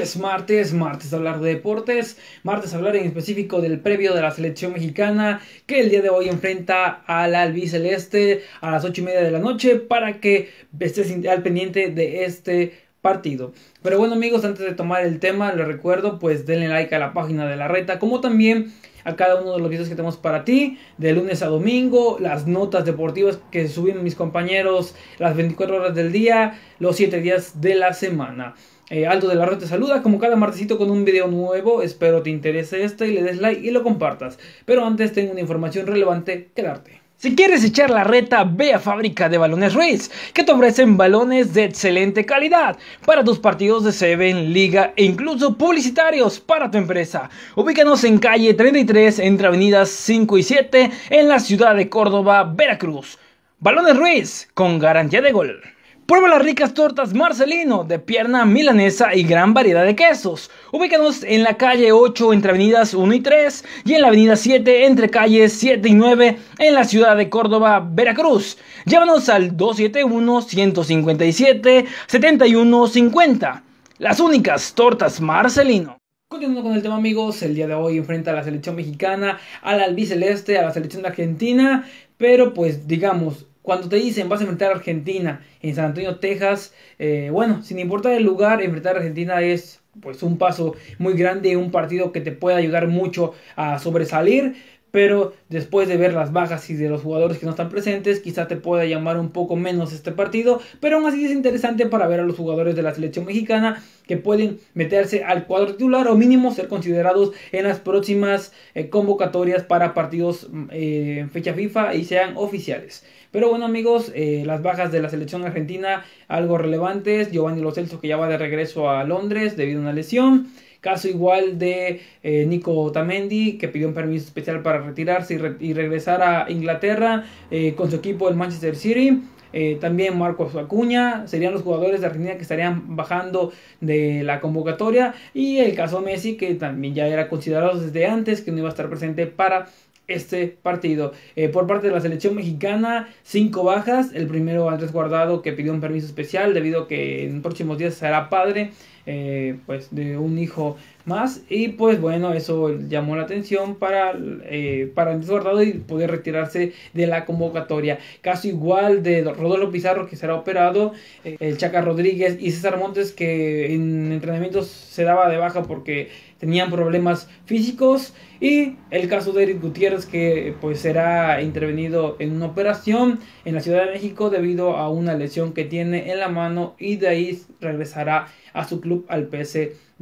es martes, martes hablar de deportes, martes hablar en específico del previo de la selección mexicana que el día de hoy enfrenta al albiceleste a las 8 y media de la noche para que estés al pendiente de este partido. Pero bueno amigos, antes de tomar el tema, les recuerdo pues denle like a la página de la reta, como también a cada uno de los videos que tenemos para ti, de lunes a domingo, las notas deportivas que suben mis compañeros las 24 horas del día, los 7 días de la semana. Eh, Aldo de la Red te saluda como cada martesito con un video nuevo. Espero te interese este y le des like y lo compartas. Pero antes tengo una información relevante que darte. Si quieres echar la reta, ve a Fábrica de Balones Race, que te ofrecen balones de excelente calidad para tus partidos de Seven, Liga e incluso publicitarios para tu empresa. Ubícanos en calle 33 entre avenidas 5 y 7 en la ciudad de Córdoba, Veracruz. Balones Ruiz con garantía de gol. Prueba las ricas tortas Marcelino de pierna milanesa y gran variedad de quesos. Ubícanos en la calle 8 entre avenidas 1 y 3 y en la avenida 7 entre calles 7 y 9 en la ciudad de Córdoba, Veracruz. Llámanos al 271-157-7150. Las únicas tortas Marcelino. Continuando con el tema amigos, el día de hoy enfrenta a la selección mexicana, al albiceleste, a la selección de Argentina, pero pues digamos, cuando te dicen vas a enfrentar a Argentina en San Antonio, Texas, eh, bueno, sin importar el lugar, enfrentar a Argentina es pues un paso muy grande, un partido que te puede ayudar mucho a sobresalir pero después de ver las bajas y de los jugadores que no están presentes, quizá te pueda llamar un poco menos este partido, pero aún así es interesante para ver a los jugadores de la selección mexicana que pueden meterse al cuadro titular o mínimo ser considerados en las próximas eh, convocatorias para partidos eh, en fecha FIFA y sean oficiales. Pero bueno amigos, eh, las bajas de la selección argentina, algo relevantes, Giovanni Lo Celso que ya va de regreso a Londres debido a una lesión. Caso igual de eh, Nico Otamendi, que pidió un permiso especial para retirarse y, regresar a Inglaterra eh, con su equipo el Manchester City. Eh, también Marcos Acuña, serían los jugadores de Argentina que estarían bajando de la convocatoria. Y el caso Messi, que también ya era considerado desde antes que no iba a estar presente para este partido. por parte de la selección mexicana, cinco bajas. El primero Andrés Guardado que pidió un permiso especial debido a que en próximos días será padre. Eh, pues de un hijo más y pues bueno eso llamó la atención para eh, para Guardado y poder retirarse de la convocatoria caso igual de Rodolfo Pizarro que será operado eh, el Chaca Rodríguez y César Montes que en entrenamientos se daba de baja porque tenían problemas físicos y el caso de Eric Gutiérrez que pues será intervenido en una operación en la Ciudad de México debido a una lesión que tiene en la mano y de ahí regresará a su club al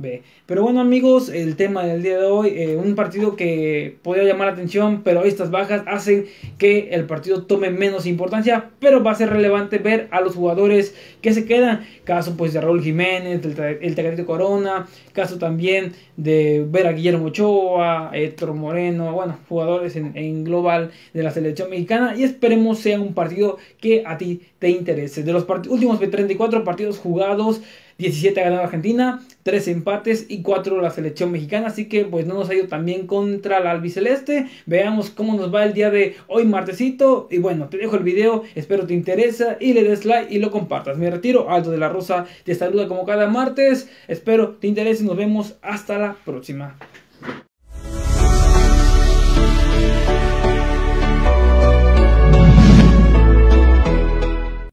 PSB. Pero bueno amigos, el tema del día de hoy, eh, un partido que podría llamar la atención, pero estas bajas hacen que el partido tome menos importancia, pero va a ser relevante ver a los jugadores que se quedan. Caso pues de Raúl Jiménez, el, el Corona, caso también de ver a Guillermo Ochoa, Héctor Moreno, bueno, jugadores en, global de la selección mexicana y esperemos sea un partido que a ti te interese. De los últimos 34 partidos jugados, 17 ha ganado Argentina, 3 empates y 4 la selección mexicana. Así que pues no nos ha ido tan bien contra la albiceleste. Veamos cómo nos va el día de hoy martesito. Y bueno, te dejo el video, espero te interesa y le des like y lo compartas. Me retiro, Alto de la Rosa te saluda como cada martes. Espero te interese y nos vemos hasta la próxima.